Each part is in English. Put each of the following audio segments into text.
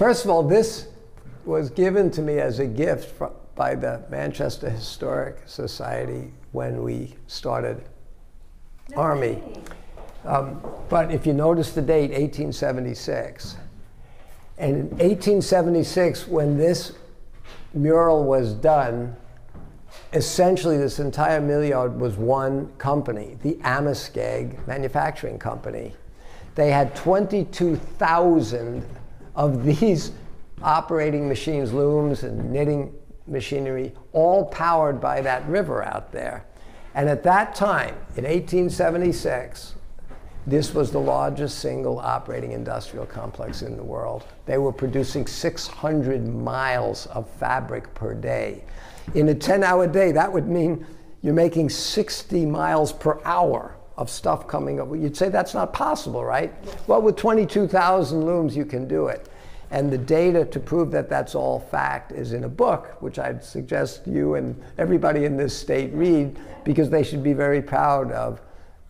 First of all, this was given to me as a gift fr- by the Manchester Historic Society when we started ARMI. Um, but if you notice the date, 1876. And in 1876, when this mural was done, essentially this entire millyard was one company, the Amoskeag Manufacturing Company. They had 22,000 of these operating machines, looms and knitting machinery, all powered by that river out there. And at that time, in 1876, this was the largest single operating industrial complex in the world. They were producing 600 miles of fabric per day. In a 10 hour day, that would mean you're making 60 miles per hour of stuff coming up. You'd say that's not possible, right? Well, with 22,000 looms, you can do it. And the data to prove that that's all fact is in a book, which I'd suggest you and everybody in this state read because they should be very proud of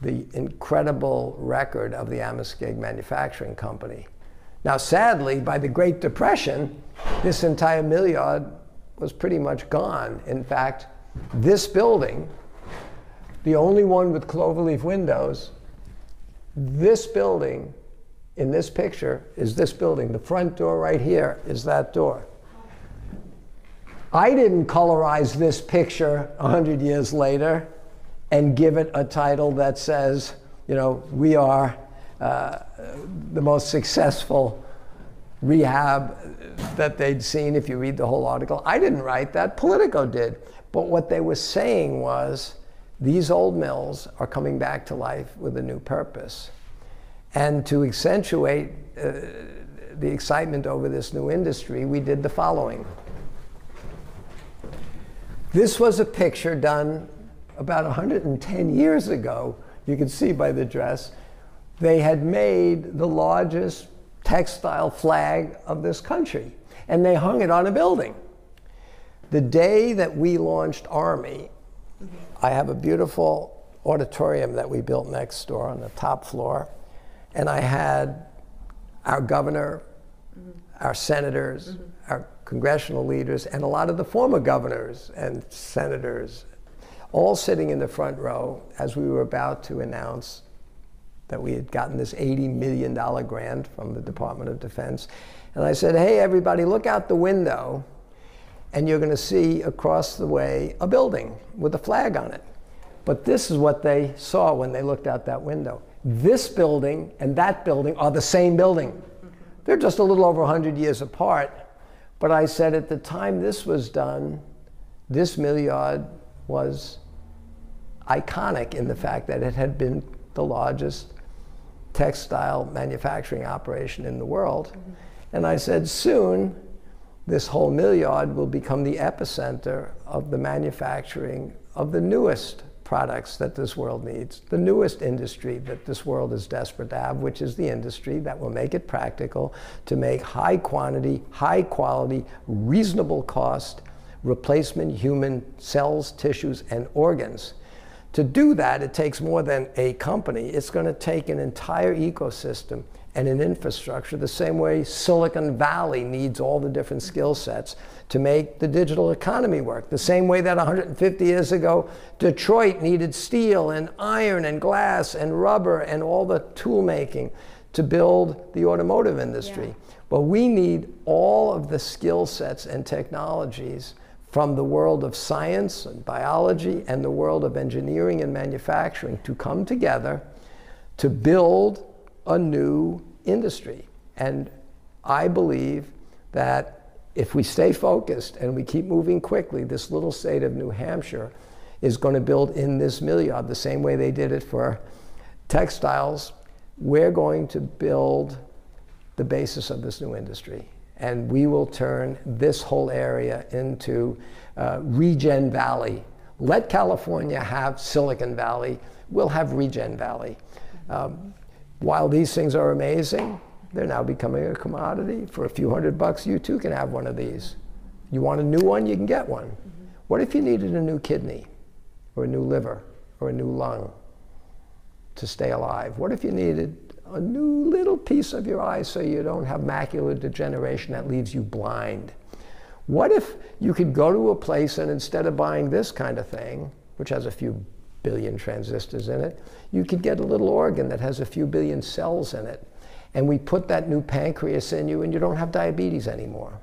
the incredible record of the Amoskeag Manufacturing Company. Now, sadly, by the Great Depression, this entire millyard was pretty much gone. In fact, this building, the only one with cloverleaf windows, this building in this picture is this building. The front door right here is that door. I didn't colorize this picture 100 years later and give it a title that says, you know, we are uh, the most successful rehab that they'd seen if you read the whole article. I didn't write that, Politico did. But what they were saying was these old mills are coming back to life with a new purpose. And to accentuate uh, the excitement over this new industry, we did the following. This was a picture done about 110 years ago. You can see by the dress. They had made the largest textile flag of this country, and they hung it on a building. The day that we launched ARMI, I have a beautiful auditorium that we built next door on the top floor, and I had our governor, mm-hmm. our senators, mm-hmm. our congressional leaders, and a lot of the former governors and senators all sitting in the front row as we were about to announce that we had gotten this $80 million grant from the Department of Defense. And I said, hey, everybody, look out the window, and you're going to see across the way a building with a flag on it. But this is what they saw when they looked out that window. This building and that building are the same building. They're just a little over 100 years apart. But I said at the time this was done, this millyard was iconic in the fact that it had been the largest textile manufacturing operation in the world. And I said, soon this whole millyard will become the epicenter of the manufacturing of the newest products that this world needs, the newest industry that this world is desperate to have, which is the industry that will make it practical to make high quantity, high quality, reasonable cost replacement human cells, tissues, and organs to do that, it takes more than a company. It's going to take an entire ecosystem and an infrastructure, the same way Silicon Valley needs all the different skill sets to make the digital economy work. The same way that 150 years ago, Detroit needed steel and iron and glass and rubber and all the tool making to build the automotive industry. Yeah. But we need all of the skill sets and technologies from the world of science and biology and the world of engineering and manufacturing to come together to build a new industry. And I believe that if we stay focused and we keep moving quickly, this little state of New Hampshire is going to build in this millyard the same way they did it for textiles. We're going to build the basis of this new industry and we will turn this whole area into uh, Regen Valley. Let California have Silicon Valley, we'll have Regen Valley. Um, while these things are amazing, they're now becoming a commodity. For a few hundred bucks, you too can have one of these. You want a new one, you can get one. Mm -hmm. What if you needed a new kidney, or a new liver, or a new lung to stay alive? What if you needed a new little piece of your eye so you don't have macular degeneration that leaves you blind. What if you could go to a place and instead of buying this kind of thing, which has a few billion transistors in it, you could get a little organ that has a few billion cells in it. And we put that new pancreas in you and you don't have diabetes anymore.